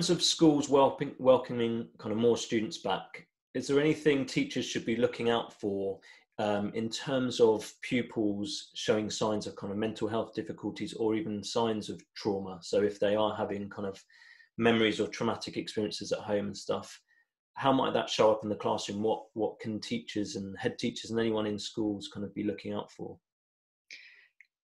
terms of schools welcoming, welcoming kind of more students back, is there anything teachers should be looking out for um, in terms of pupils showing signs of kind of mental health difficulties or even signs of trauma? So if they are having kind of memories or traumatic experiences at home and stuff, how might that show up in the classroom? What what can teachers and head teachers and anyone in schools kind of be looking out for?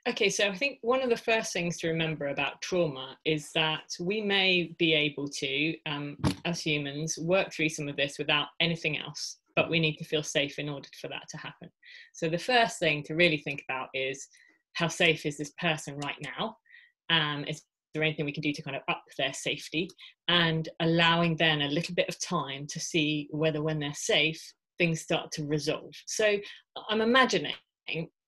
Okay, so I think one of the first things to remember about trauma is that we may be able to, um, as humans, work through some of this without anything else, but we need to feel safe in order for that to happen. So the first thing to really think about is how safe is this person right now? Um, is there anything we can do to kind of up their safety? And allowing then a little bit of time to see whether when they're safe, things start to resolve. So I'm imagining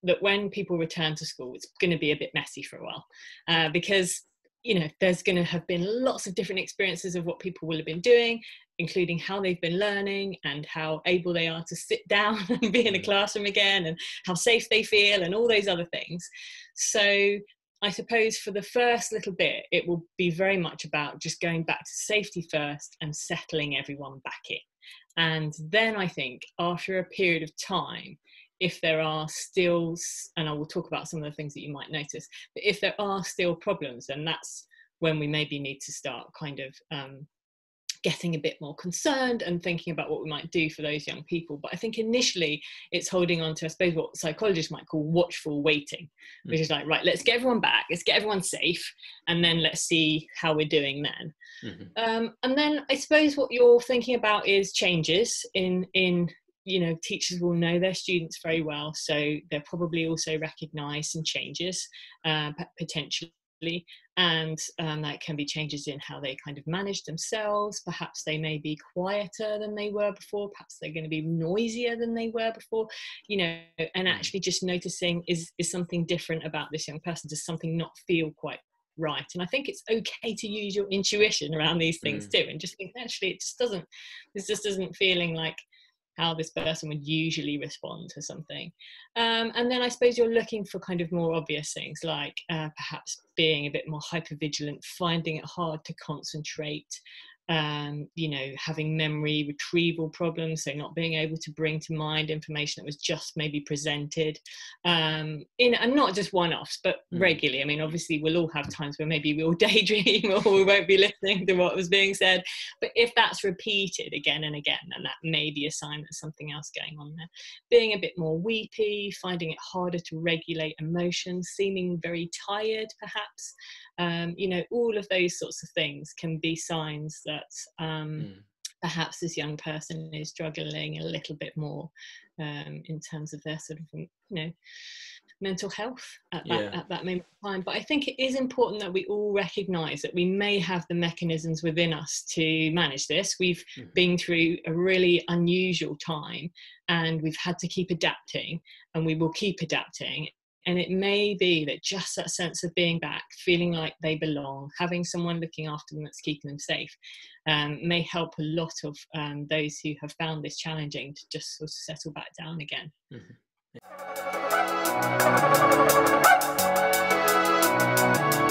that when people return to school, it's going to be a bit messy for a while uh, because you know there's going to have been lots of different experiences of what people will have been doing including how they've been learning and how able they are to sit down and be in a mm. classroom again and how safe they feel and all those other things so i suppose for the first little bit it will be very much about just going back to safety first and settling everyone back in and then i think after a period of time if there are still, and I will talk about some of the things that you might notice, but if there are still problems, then that's when we maybe need to start kind of um, getting a bit more concerned and thinking about what we might do for those young people. But I think initially it's holding on to, I suppose, what psychologists might call watchful waiting, mm. which is like, right, let's get everyone back, let's get everyone safe, and then let's see how we're doing then. Mm-hmm. Um, and then I suppose what you're thinking about is changes in in you know teachers will know their students very well so they'll probably also recognize some changes uh, potentially. And um, that can be changes in how they kind of manage themselves. Perhaps they may be quieter than they were before. Perhaps they're going to be noisier than they were before. You know and mm. actually just noticing is is something different about this young person. Does something not feel quite right? And i think it's okay to use your intuition around these things mm. too and just think actually it just doesn't this just isn't feeling like how this person would usually respond to something. Um, and then I suppose you're looking for kind of more obvious things like uh, perhaps being a bit more hyper vigilant, finding it hard to concentrate, um, you know, having memory retrieval problems, so not being able to bring to mind information that was just maybe presented, um, in and not just one-offs, but mm. regularly. I mean, obviously, we'll all have times where maybe we'll daydream or we won't be listening to what was being said. But if that's repeated again and again, then that may be a sign that something else going on there. Being a bit more weepy, finding it harder to regulate emotions, seeming very tired, perhaps um, you know all of those sorts of things can be signs that um, mm. perhaps this young person is struggling a little bit more um, in terms of their sort of you know mental health at that, yeah. at that moment in time. But I think it is important that we all recognise that we may have the mechanisms within us to manage this. We've mm-hmm. been through a really unusual time and we've had to keep adapting and we will keep adapting. And it may be that just that sense of being back, feeling like they belong, having someone looking after them that's keeping them safe, um, may help a lot of um, those who have found this challenging to just sort of settle back down again. Mm-hmm. They